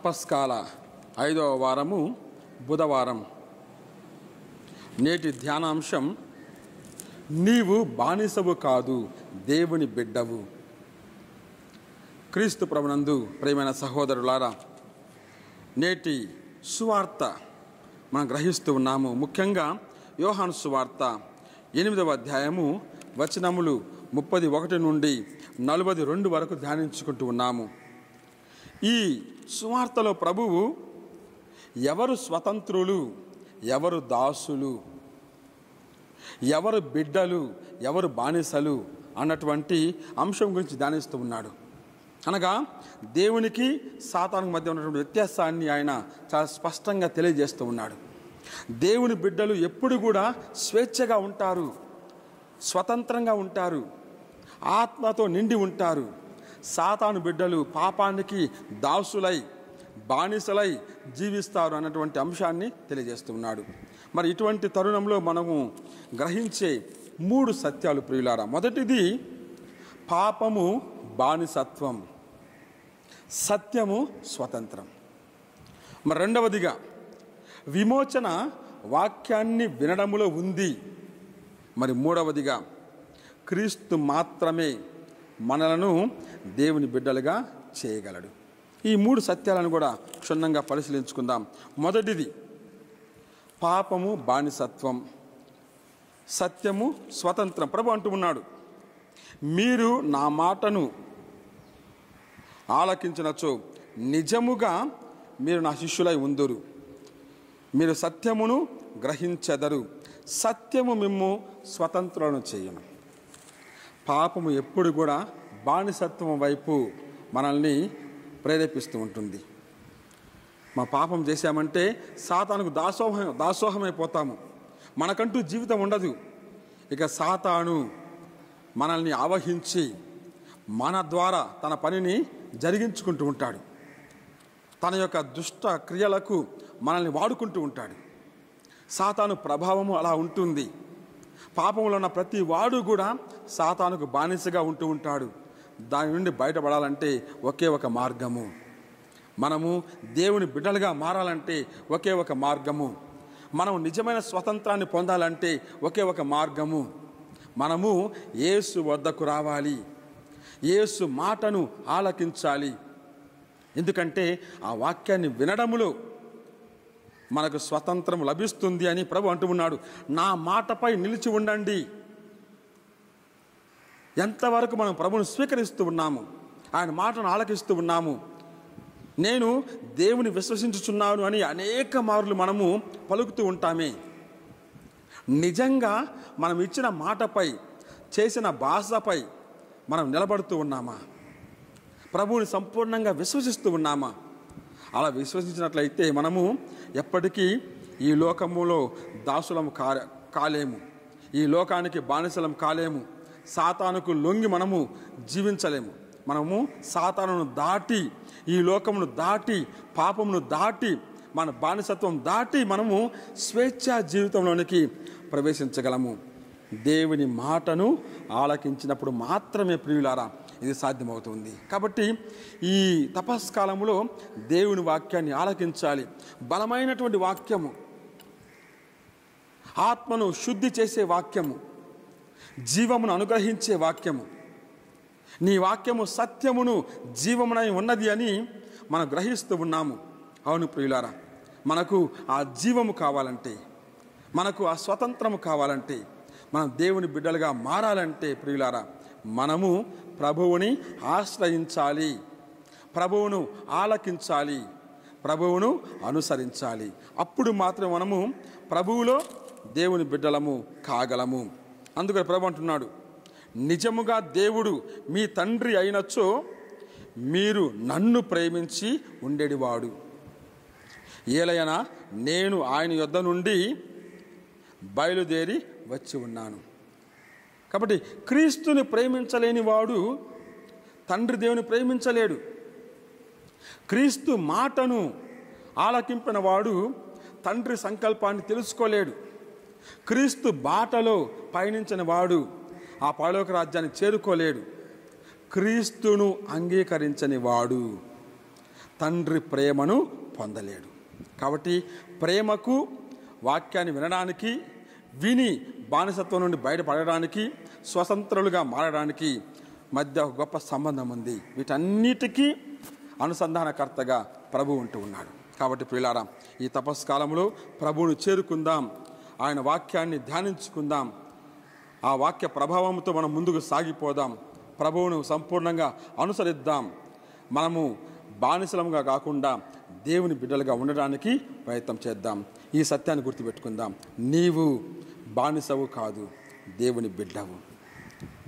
తపస్కాల ఐదవ వారము బుధవారం. నేటి ధ్యానాంశం నీవు బానిసవు కాదు దేవుని బిడ్డవు. క్రీస్తు ప్రభునందు ప్రేమైన సహోదరులారా నేటి సువార్త మనం గ్రహిస్తూ ఉన్నాము. ముఖ్యంగా యోహాను సువార్త ఎనిమిదవ అధ్యాయము వచనములు ముప్పది ఒకటి నుండి నలభై రెండు వరకు ధ్యానించుకుంటూ ఉన్నాము. ఈ సువార్తలో ప్రభువు ఎవరు స్వతంత్రులు ఎవరు దాసులు ఎవరు బిడ్డలు ఎవరు బానిసలు అన్నటువంటి అంశం గురించి ధ్యానిస్తూ ఉన్నాడు. అనగా దేవునికి సాతానికి మధ్య ఉన్నటువంటి వ్యత్యాసాన్ని ఆయన చాలా స్పష్టంగా తెలియజేస్తూ ఉన్నాడు. దేవుని బిడ్డలు ఎప్పుడు కూడా స్వేచ్ఛగా ఉంటారు స్వతంత్రంగా ఉంటారు ఆత్మతో నిండి ఉంటారు సాతాను బిడ్డలు పాపానికి దాసులై బానిసలై జీవిస్తారు అన్నటువంటి అంశాన్ని తెలియజేస్తున్నాడు. మరి ఇటువంటి తరుణంలో మనము గ్రహించే మూడు సత్యాలు ప్రియులారా. మొదటిది పాపము బానిసత్వం సత్యము స్వతంత్రం. మరి రెండవదిగా విమోచన వాక్యాన్ని వినడములో ఉంది. మరి మూడవదిగా క్రీస్తు మాత్రమే మనలను దేవుని బిడ్డలుగా చేయగలడు. ఈ మూడు సత్యాలను కూడా క్షుణ్ణంగా పరిశీలించుకుందాం. మొదటిది పాపము బానిసత్వం. సత్యము స్వతంత్రం. ప్రభు అంటూ ఉన్నాడు మీరు నా మాటను ఆలకించినచో నిజముగా మీరు నా శిష్యులై ఉందురు. మీరు సత్యమును గ్రహించెదరు. సత్యము మిమ్ము స్వతంత్రులను చేయను. పాపము ఎప్పుడు కూడా బానిసత్వం వైపు మనల్ని ప్రేరేపిస్తూ ఉంటుంది. మా పాపం చేశామంటే సాతానుకు దాసోహం దాసోహమైపోతాము. మనకంటూ జీవితం ఉండదు. ఇక సాతాను మనల్ని ఆవహించి మన ద్వారా తన పనిని జరిగించుకుంటూ ఉంటాడు. తన యొక్క దుష్ట క్రియలకు మనల్ని వాడుకుంటూ ఉంటాడు. సాతాను ప్రభావము అలా ఉంటుంది. పాపంలో ఉన్న ప్రతి వాడు కూడా సాతానుకు బానిసగా ఉంటూ ఉంటాడు. దాని నుండి బయటపడాలంటే ఒకే ఒక మార్గము. మనము దేవుని బిడ్డలుగా మారాలంటే ఒకే ఒక మార్గము. మనం నిజమైన స్వతంత్రాన్ని పొందాలంటే ఒకే ఒక మార్గము. మనము యేసు వద్దకు రావాలి. యేసు మాటను ఆలకించాలి. ఎందుకంటే ఆ వాక్యాన్ని వినడములో మనకు స్వతంత్రం లభిస్తుంది అని ప్రభు అంటున్నాడు. నా మాటపై నిలిచి ఉండండి. ఎంతవరకు మనం ప్రభుని స్వీకరిస్తూ ఉన్నాము? ఆయన మాటను ఆలకిస్తూ ఉన్నాము. నేను దేవుని విశ్వసించుచున్నాను అని అనేక మార్లు మనము పలుకుతూ ఉంటామే. నిజంగా మనం ఇచ్చిన మాటపై చేసిన భాషపై మనం నిలబడుతూ ఉన్నామా? ప్రభువుని సంపూర్ణంగా విశ్వసిస్తూ ఉన్నామా? అలా విశ్వసించినట్లయితే మనము ఎప్పటికీ ఈ లోకములో దాసులం కా కాలేము. ఈ లోకానికి బానిసలం కాలేము. సాతానుకు లొంగి మనము జీవించలేము. మనము సాతానును దాటి ఈ లోకమును దాటి పాపమును దాటి మన బానిసత్వం దాటి మనము స్వేచ్ఛా జీవితంలోనికి ప్రవేశించగలము. దేవుని మాటను ఆలకించినప్పుడు మాత్రమే ప్రియులారా ఇది సాధ్యమవుతుంది. కాబట్టి ఈ తపస్కాలంలో దేవుని వాక్యాన్ని ఆలకించాలి. బలమైనటువంటి వాక్యము ఆత్మను శుద్ధి చేసే వాక్యము జీవమును అనుగ్రహించే వాక్యము. నీ వాక్యము సత్యమును జీవమునై ఉన్నది అని మనం గ్రహిస్తూ ఉన్నాము. అవును ప్రియులారా మనకు ఆ జీవము కావాలంటే మనకు ఆ స్వతంత్రము కావాలంటే మనం దేవుని బిడ్డలుగా మారాలంటే ప్రియులారా మనము ప్రభువుని ఆశ్రయించాలి. ప్రభువును ఆలకించాలి. ప్రభువును అనుసరించాలి. అప్పుడు మాత్రం మనము ప్రభువులో దేవుని బిడ్డలము కాగలము. అందుకని ప్రభు అంటున్నాడు నిజముగా దేవుడు మీ తండ్రి అయినచో మీరు నన్ను ప్రేమించి ఉండేడివాడు. ఏలయనా నేను ఆయన యొద్ద నుండి బయలుదేరి వచ్చి ఉన్నాను. కాబట్టి క్రీస్తుని ప్రేమించలేని వాడు తండ్రి దేవుని ప్రేమించలేడు. క్రీస్తు మాటను ఆలకింపిన వాడు తండ్రి సంకల్పాన్ని తెలుసుకోలేడు. క్రీస్తు బాటలో పయనించిన వాడు ఆ పరలోక రాజ్యాన్ని చేరుకోలేడు. క్రీస్తును అంగీకరించని వాడు తండ్రి ప్రేమను పొందలేడు. కాబట్టి ప్రేమకు వాక్యాన్ని వినడానికి విని బానిసత్వం నుండి బయటపడడానికి స్వతంత్రులుగా మారడానికి మధ్య ఒక గొప్ప సంబంధం ఉంది. వీటన్నిటికీ అనుసంధానకర్తగా ప్రభు ఉంటూ ఉన్నాడు. కాబట్టి పిల్లారా ఈ తపస్కాలంలో ప్రభువును చేరుకుందాం. ఆయన వాక్యాన్ని ధ్యానించుకుందాం. ఆ వాక్య ప్రభావంతో మనం ముందుకు సాగిపోదాం. ప్రభువును సంపూర్ణంగా అనుసరిద్దాం. మనము బానిసలంగా కాకుండా దేవుని బిడ్డలుగా ఉండడానికి ప్రయత్నం చేద్దాం. ఈ సత్యాన్ని గుర్తుపెట్టుకుందాం. నీవు బానిసవు కాదు దేవుని బిడ్డవు.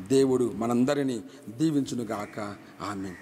దేవుడు మనందరినీ దీవించునుగాక. ఆమె